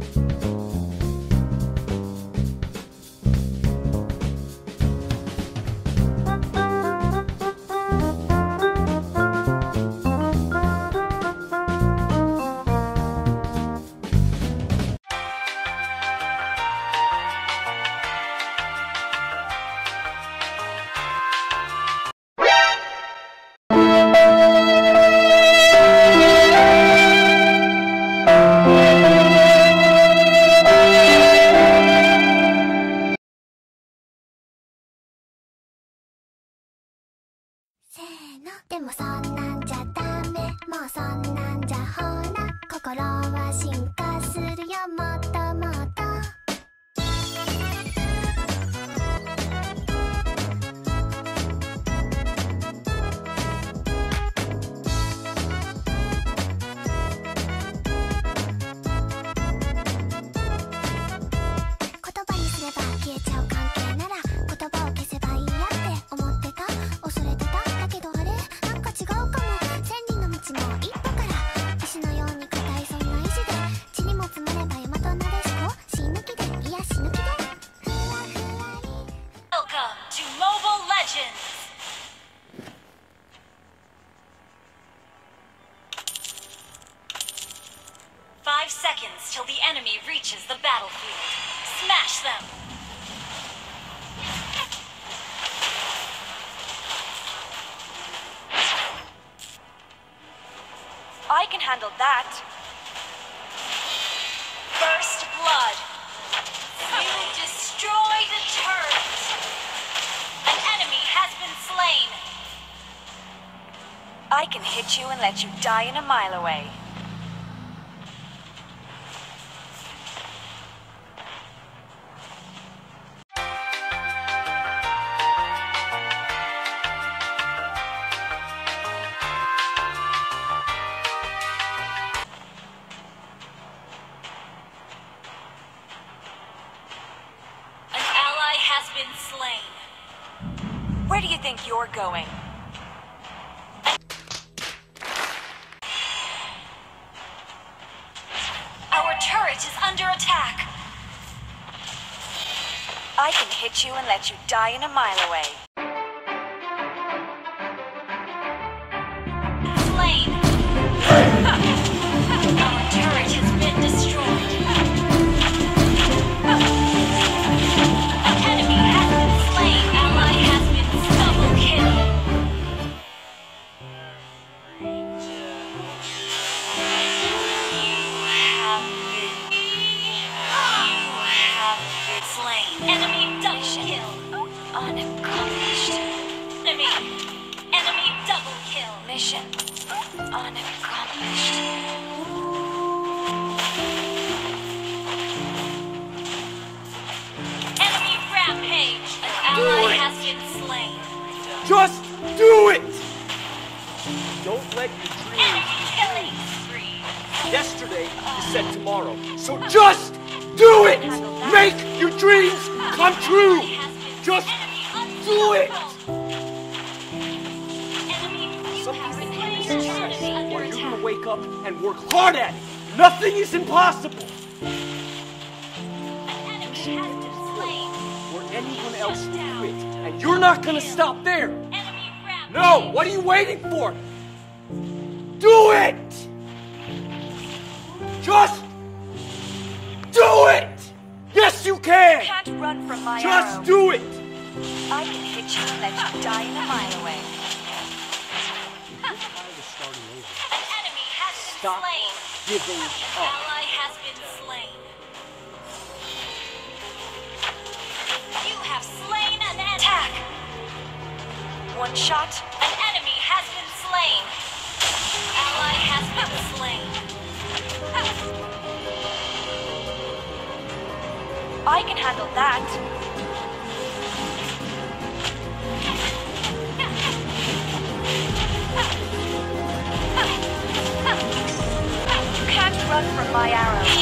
せの。でもそんなんじゃダメ。もうそんなんじゃほら心は進化するよ。もっともっと。言葉にすれば消えちゃう Five seconds till the enemy reaches the battlefield. Smash them! I can handle that. First blood. You destroy the turret. An enemy has been slain. I can hit you and let you die in a mile away. Slain. Where do you think you're going? Our turret is under attack. I can hit you and let you die in a mile away. Slain. Enemy double kill. Unaccomplished. Enemy. Enemy double kill. Mission. Unaccomplished. Enemy rampage. An ally has been slain. Just do it! Don't let your Enemy dreams killing spree. yesterday is set tomorrow. So just do it! Make your dreams come true! Just do it! Something or you're gonna wake up and work hard at it. Nothing is impossible. Or anyone else will quit. And you're not gonna stop there. No, what are you waiting for? Do it! Just Yes, you can! Can't run from my Just arrow. do it! I can hit you and let you die in a mile away. An enemy has been Stop slain. giving An ally has been slain. You have slain an enemy. Attack. One shot. I can handle that. You can't run from my arrow.